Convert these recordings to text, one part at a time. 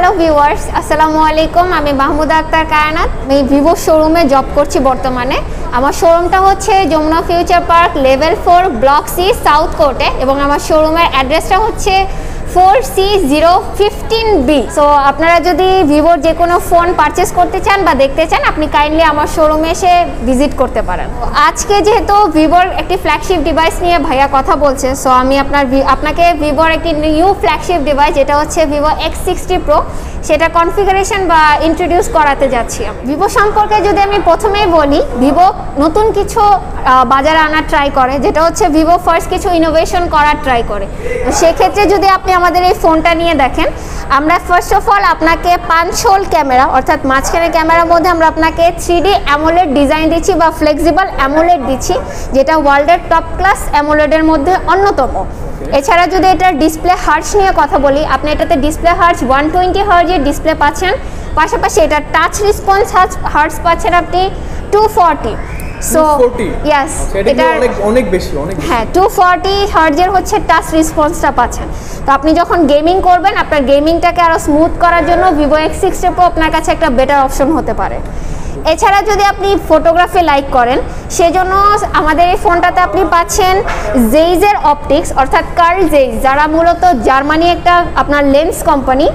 Hello viewers আসসালামু আলাইকুম আমি মাহমুদা আক্তার কায়নাত। আমি ভিভো শোরুমে জব করছি বর্তমানে। আমার শোরুমটা হচ্ছে Yamuna future park level four block C south কোর্টে এবং আমার শোরুমের অ্যাড্রেসটা হচ্ছে four C zero fifteen B so আপনারা যদি ভিভোর যে কোনো ফোন পারচেস করতে চান বা দেখতে চান, আপনি কাইন্ডলি আমার শোরুমে এসে ভিজিট করতে পারেন। আজকে যেহেতু ভিভোর একটি ফ্ল্যাগশিপ ডিভাইস নিয়ে ভাইয়া কথা বলছে সো আমি আপনার আপনাকে ভিভোর একটি নিউ ফ্ল্যাগশিপ ডিভাইস যেটা হচ্ছে ভিভো এক্স সিক্সটি প্রো সেটা কনফিগারেশন বা ইন্ট্রোডিউস করাতে যাচ্ছি ভিভো সম্পর্কে যদি আমি প্রথমেই বলি ভিভো নতুন কিছু বাজারে আনার ট্রাই করে, যেটা হচ্ছে ভিভো ফার্স্ট কিছু ইনোভেশন করার ট্রাই করে। সেক্ষেত্রে যদি আপনি আমাদের এই ফোনটা নিয়ে দেখেন। আমরা ফার্স্ট অফ অল আপনাকে পাঁচ হোল ক্যামেরা অর্থাৎ মাঝখানে ক্যামেরার মধ্যে আমরা আপনাকে থ্রি ডি অ্যামোলেড ডিজাইন দিচ্ছি বা ফ্লেক্সিবল অ্যামোলেড দিচ্ছি যেটা ওয়ার্ল্ডের টপ ক্লাস অ্যামোলেডের মধ্যে অন্যতম। এছাড়া যদি এটার ডিসপ্লে হার্টস নিয়ে কথা বলি আপনি এটাতে ডিসপ্লে হার্টস ওয়ান টোয়েন্টি হার্জের ডিসপ্লে পাচ্ছেন। পাশাপাশি এটা টাচ রেসপন্স হার্টস পাচ্ছেন আপনি টু ফর্টি সো 240? ইয়াস সেটা অনেক অনেক বেশি অনেক হ্যাঁ টু ফর্টি হার্জের হচ্ছে টাচ রেসপন্সটা পাচ্ছেন। তো আপনি যখন গেমিং করবেন আপনার গেমিংটাকে আরও স্মুথ করার জন্য ভিভো এক্স সিক্সটি প্রো আপনার কাছে একটা বেটার অপশন হতে পারে। এছাড়া যদি আপনি ফটোগ্রাফি লাইক করেন, সেজন্য আমাদের এই ফোনটাতে আপনি পাচ্ছেন জেইজের অপটিক্স অর্থাৎ কার্ল জেইজ যারা মূলত জার্মানি একটা আপনার লেন্স কোম্পানি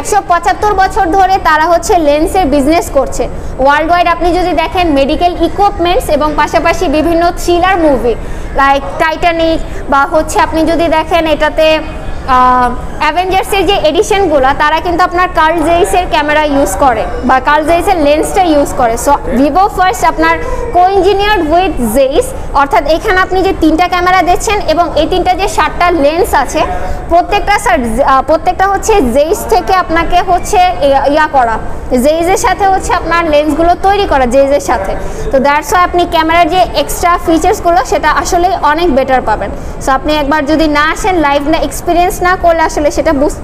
একশো পঁচাত্তর বছর ধরে তারা হচ্ছে লেন্সের বিজনেস করছে। ওয়ার্ল্ড ওয়াইড আপনি যদি দেখেন মেডিকেল ইকুইপমেন্টস এবং পাশাপাশি বিভিন্ন থ্রিলার মুভি লাইক টাইটানিক বা হচ্ছে আপনি যদি দেখেন এটাতে অ্যাভেঞ্জার্সের যে এডিশনগুলো তারা কিন্তু আপনার কার্ল জেইসের ক্যামেরা ইউজ করে বা কার্ল জেইসের লেন্সটা ইউজ করে। সো ভিভো ফার্স্ট আপনার কো ইঞ্জিনিয়ার্ড উইথ জেইস অর্থাৎ এখানে আপনি যে তিনটা ক্যামেরা দেখছেন এবং এই তিনটা যে সাতটা লেন্স আছে, প্রত্যেকটা স্যার প্রত্যেকটা হচ্ছে জেইস থেকে আপনাকে হচ্ছে ইয়া- করা। জেইজের সাথে হচ্ছে আপনার লেন্সগুলো তৈরি করা জেইজের সাথে। তো দ্যাটস ওয়াই আপনি ক্যামেরার যে এক্সট্রা ফিচার্সগুলো সেটা আসলে অনেক বেটার পাবেন। সো আপনি একবার যদি না আসেন লাইভ না এক্সপিরিয়েন্স না করলে আসলে সেটা বুঝ-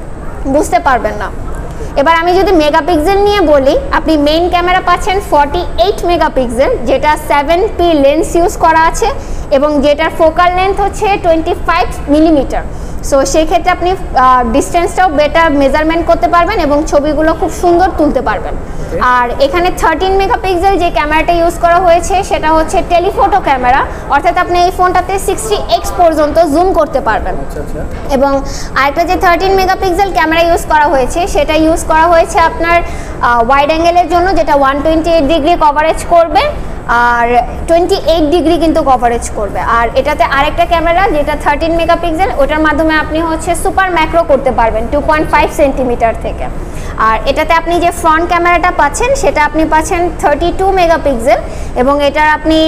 বুঝতে পারবেন না। এবার আমি যদি মেগাপিক্সেল নিয়ে বলি, আপনি মেইন ক্যামেরা পাচ্ছেন ফর্টি এইট মেগাপিক্সেল, যেটা সেভেন পি লেন্স ইউজ করা আছে, এবং যেটার ফোকাল লেন্থ হচ্ছে টোয়েন্টি ফাইভ মিলিমিটার সো সেই ক্ষেত্রে আপনি ডিস্টেন্সটাও বেটার মেজারমেন্ট করতে পারবেন এবং ছবিগুলো খুব সুন্দর তুলতে পারবেন। আর এখানে থার্টিন মেগাপিক্সেল যে ক্যামেরাটা ইউজ করা হয়েছে সেটা হচ্ছে টেলিফোটো ক্যামেরা অর্থাৎ আপনি এই ফোনটাতে সিক্সটি এক্স পর্যন্ত জুম করতে পারবেন। আচ্ছা আচ্ছা। এবং আরেকটা যে থার্টিন মেগাপিক্সেল ক্যামেরা ইউজ করা হয়েছে সেটা ইউজ করা হয়েছে আপনার ওয়াইড অ্যাঙ্গেলের জন্য যেটা one twenty eight degree coverage করবে। আর টোয়েন্টি এইট ডিগ্রি কিন্তু কভারেজ করবে। আর এটাতে আরেকটা ক্যামেরা যেটা থার্টিন মেগাপিক্সেল ওটার মাধ্যমে আপনি হচ্ছে সুপার ম্যাক্রো করতে পারবেন টু পয়েন্ট ফাইভ সেন্টিমিটার থেকে। আর এটাতে আপনি যে ফ্রন্ট ক্যামেরাটা পাচ্ছেন সেটা আপনি পাচ্ছেন থার্টি টু মেগাপিক্সেল এবং এটার আপনি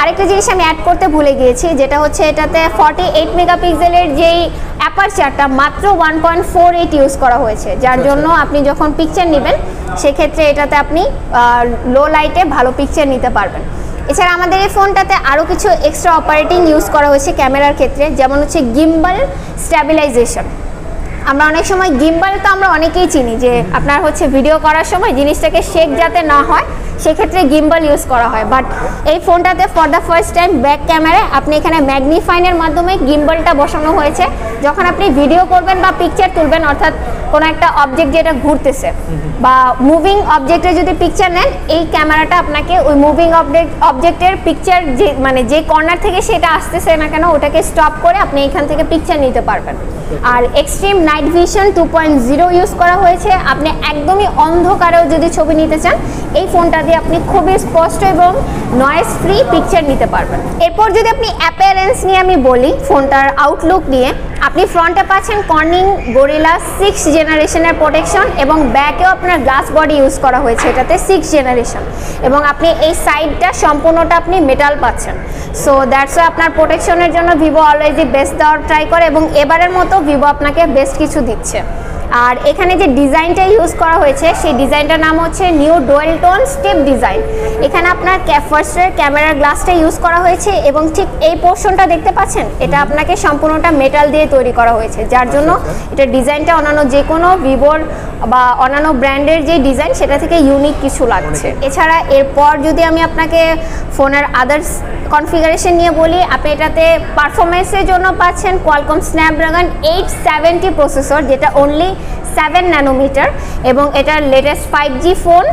আরেকটা জিনিস আমি অ্যাড করতে ভুলে গিয়েছি যেটা হচ্ছে এটাতে ফর্টি এইট মেগাপিক্সেলের যেই অ্যাপারচারটা মাত্র one point four eight use করা হয়েছে। যার জন্য আপনি যখন পিকচার নেবেন সেক্ষেত্রে এটাতে আপনি লো লাইটে ভালো পিকচার নিতে পারবেন। এছাড়া আমাদের এই ফোনটাতে আরও কিছু এক্সট্রা অপারেটিং ইউজ করা হয়েছে ক্যামেরার ক্ষেত্রে যেমন হচ্ছে গিম্বল স্ট্যাবিলাইজেশন আমরা অনেক সময় গিম্বাল তো আমরা অনেকেই চিনি যে আপনার হচ্ছে ভিডিও করার সময় জিনিসটাকে শেক যাতে না হয় সেক্ষেত্রে গিম্বাল ইউজ করা হয়। বাট এই ফোনটাতে for the first time back ক্যামেরায় আপনি এখানে ম্যাগনিফাইনের মাধ্যমে গিম্বলটা বসানো হয়েছে। যখন আপনি ভিডিও করবেন বা পিকচার তুলবেন অর্থাৎ কোনো একটা অবজেক্ট যেটা ঘুরতেছে বা মুভিং অবজেক্টের যদি পিকচার নেন, এই ক্যামেরাটা আপনাকে ওই মুভিং অবজেক্ট অবজেক্টের পিকচার যে মানে যে কর্নার থেকে সেটা আসতেছে না কেন, ওটাকে স্টপ করে আপনি এখান থেকে পিকচার নিতে পারবেন। আর extreme night vision two point zero use করা হয়েছে। আপনি একদমই অন্ধকারেও যদি ছবি নিতে চান, এই ফোনটা দিয়ে আপনি খুবই স্পষ্ট এবং নয়েজ ফ্রি পিকচার নিতে পারবেন। এরপর যদি আপনি অ্যাপিয়ারেন্স নিয়ে আমি বলি ফোনটার আউটলুক নিয়ে আপনি ফ্রন্টে পাচ্ছেন কর্নিং গরিলা সিক্স জেনারেশনের প্রোটেকশন এবং ব্যাকেও আপনার গ্লাস বডি ইউজ করা হয়েছে এটাতে সিক্স জেনারেশন এবং আপনি এই সাইডটা সম্পূর্ণটা আপনি মেটাল পাচ্ছেন। সো দ্যাটস আপনার প্রোটেকশনের জন্য ভিভো অলওয়েজই বেস্ট দেওয়ার ট্রাই করে এবং এবারের মতো ভিভো আপনাকে বেস্ট কিছু দিচ্ছে। আর এখানে যে ডিজাইনটা ইউজ করা হয়েছে সেই ডিজাইনটার নাম হচ্ছে new dual tone step design. এখানে আপনার ফার্স্টের ক্যামেরার গ্লাসটা ইউজ করা হয়েছে এবং ঠিক এই পোর্শনটা দেখতে পাচ্ছেন? এটা আপনাকে সম্পূর্ণটা মেটাল দিয়ে তৈরি করা হয়েছে যার জন্য এটা ডিজাইনটা অন্যান্য যে কোনো ভিভোর বা অন্যান্য ব্র্যান্ডের যে ডিজাইন সেটা থেকে ইউনিক কিছু লাগছে। এছাড়া এরপর যদি আমি আপনাকে ফোনের আদার্স কনফিগারেশন নিয়ে বলি আপনি এটাতে পারফরমেন্সের জন্য পাচ্ছেন Qualcomm Snapdragon eight seventy processor যেটা অনলি সেভেন ন্যানোমিটার এবং এটার লেটেস্ট ফাইভ জি ফোন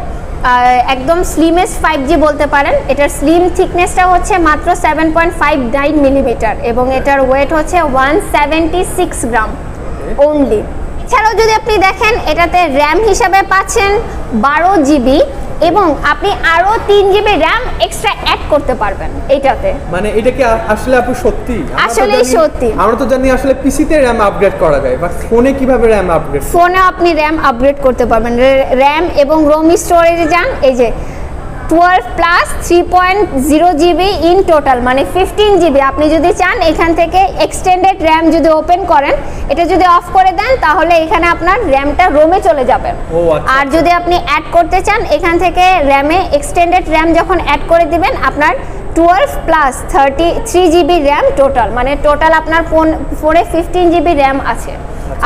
একদম স্লিমেস্ট ফাইভ জি বলতে পারেন। এটার স্লিম থিকনেসটা হচ্ছে মাত্র seven point five nine millimetre এবং এটার ওয়েট হচ্ছে one seventy six gram only এছাড়াও যদি আপনি দেখেন, এটাতে র্যাম হিসাবে পাচ্ছেন বারো জিবি এবং আপনি আরও তিন জিবি র্যাম এক্সট্রা অ্যাড করতে পারবেন এটাতে। মানে এটা কি আসলে আপু সত্যি? আসলে সত্যি। আমরা তো জানি আসলে পিসিতে র্যাম আপগ্রেড করা যায় বাট ফোনে কীভাবে র্যাম আপগ্রেড ফোনে আপনি র্যাম আপগ্রেড করতে পারবেন। র্যাম এবং রোম স্টোরেজে যান এই যে twelve plus three point zero GB in total মানে ফিফটিন জিবি আপনি যদি চান এখান থেকে এক্সটেন্ডেড র্যাম যদি ওপেন করেন এটা যদি অফ করে দেন তাহলে এখানে আপনার র্যামটা রোমে চলে যাবে। আচ্ছা আর যদি আপনি অ্যাড করতে চান এখান থেকে র্যামে এক্সটেন্ডেড র্যাম যখন অ্যাড করে দিবেন আপনার twelve plus thirty three GB RAM total মানে টোটাল আপনার ফোন ফোনে ফিফটিন জিবি র্যাম আছে।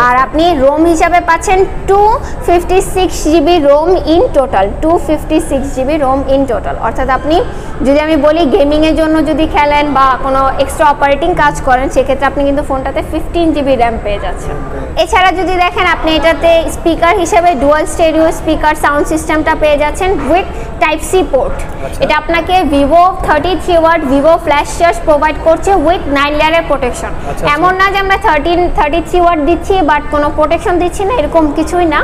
আর আপনি রোম হিসাবে পাচ্ছেন two fifty six GB ROM in total two fifty six GB ROM in total অর্থাৎ আপনি যদি আমি বলি গেমিংয়ের জন্য যদি খেলেন বা কোনো এক্সট্রা অপারেটিং কাজ করেন সেক্ষেত্রে আপনি কিন্তু ফোনটাতে ফিফটিন জিবি র্যাম পেয়ে যাচ্ছেন। এছাড়া যদি দেখেন আপনি এটাতে স্পিকার হিসেবে ডুয়াল স্টেরিও স্পিকার সাউন্ড সিস্টেমটা পেয়ে যাচ্ছেন উইথ টাইপ সি পোর্ট এটা আপনাকে Vivo thirty three watt Vivo flash charge provide করছে উইথ নাইন লেয়ারের প্রোটেকশন। এমন না যে আমরা থার্টিন থার্টি থ্রি ওয়ার্ড দিচ্ছি বাট কোনো প্রোটেকশন দিচ্ছি না এরকম কিছুই না।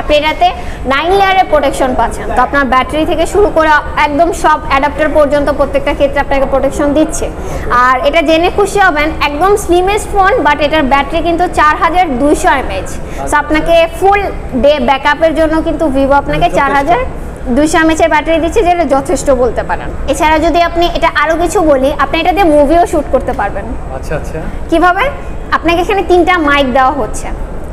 আপনি এটাতে নাইন লেয়ারের প্রোটেকশন পাচ্ছেন। তো আপনার ব্যাটারি থেকে শুরু করে একদম সব অ্যাডাপ্টার পর্যন্ত প্রত্যেকটা ক্ষেত্রে আপনাকে প্রোটেকশন দিচ্ছে। আর এটা জেনে খুশি হবেন একদম স্লিমেস্ট ফোন বাট এটার ব্যাটারি কিন্তু চার হাজার দুইশো এমএইচ তো আপনাকে ফুল ডে ব্যাকআপের জন্য কিন্তু ভিভো আপনাকে চার হাজার দুইশো এমএচের ব্যাটারি দিচ্ছে যেটা যথেষ্ট বলতে পারেন। এছাড়া যদি আপনি এটা আরও কিছু বলি আপনি এটা দিয়ে মুভিও শ্যুট করতে পারবেন। আচ্ছা আচ্ছা। কীভাবে? আপনাকে এখানে তিনটা মাইক দেওয়া হচ্ছে।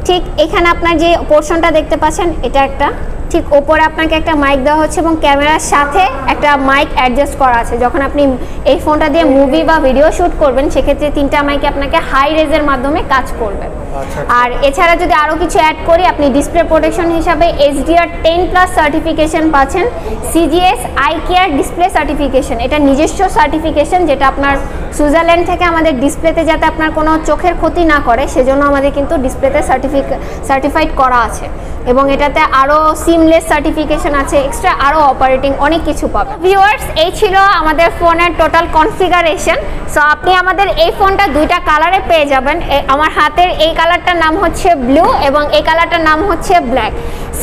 ঠিক এখানে আপনার যে পোর্শনটা দেখতে পাচ্ছেন এটা একটা ঠিক ওপরে আপনাকে একটা মাইক দেওয়া হচ্ছে এবং ক্যামেরার সাথে একটা মাইক অ্যাডজাস্ট করা আছে। যখন আপনি এই ফোনটা দিয়ে মুভি বা ভিডিও শ্যুট করবেন সেক্ষেত্রে তিনটা মাইকে আপনাকে হাই রেজের মাধ্যমে কাজ করবে। আচ্ছা আর এছাড়া যদি আরও কিছু অ্যাড করি আপনি ডিসপ্লে প্রোটেকশন হিসাবে এইচডিআর টেন প্লাস সার্টিফিকেশন পাচ্ছেন। CGS eye care display certification এটা নিজস্ব সার্টিফিকেশন যেটা আপনার সুইজারল্যান্ড থেকে আমাদের ডিসপ্লেতে যাতে আপনার কোনো চোখের ক্ষতি না করে সেজন্য আমাদের কিন্তু ডিসপ্লেতে সার্টিফিক সার্টিফাইড করা আছে। এবং এটাতে আরও সিমলেস সার্টিফিকেশন আছে এক্সট্রা আরও অপারেটিং অনেক কিছু পাবেন ভিউয়ার্স এই ছিল আমাদের ফোনের টোটাল কনফিগারেশন সো আপনি আমাদের এই ফোনটা দুইটা কালারে পেয়ে যাবেন। আমার হাতের এই কালারটার নাম হচ্ছে ব্লু এবং এই কালারটার নাম হচ্ছে ব্ল্যাক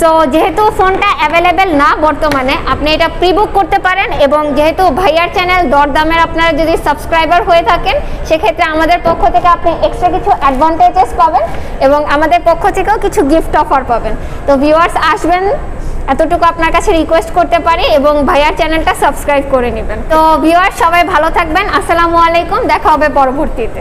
সো যেহেতু ফোনটা অ্যাভেলেবেল না বর্তমানে, আপনি এটা প্রি বুক করতে পারেন এবং যেহেতু ভাইয়ার চ্যানেল দরদামের আপনারা যদি সাবস্ক্রাইবার হয়ে থাকেন, সেক্ষেত্রে আমাদের পক্ষ থেকে আপনি এক্সট্রা কিছু অ্যাডভান্টেজেস পাবেন এবং আমাদের পক্ষ থেকেও কিছু গিফট অফার পাবেন। তো ভিউয়ার্স আসবেন এতটুকু আপনার কাছে রিকোয়েস্ট করতে পারি এবং ভাইয়ার চ্যানেলটা সাবস্ক্রাইব করে নেবেন। তো ভিউয়ার সবাই ভালো থাকবেন। আসসালামু আলাইকুম। দেখা হবে পরবর্তীতে।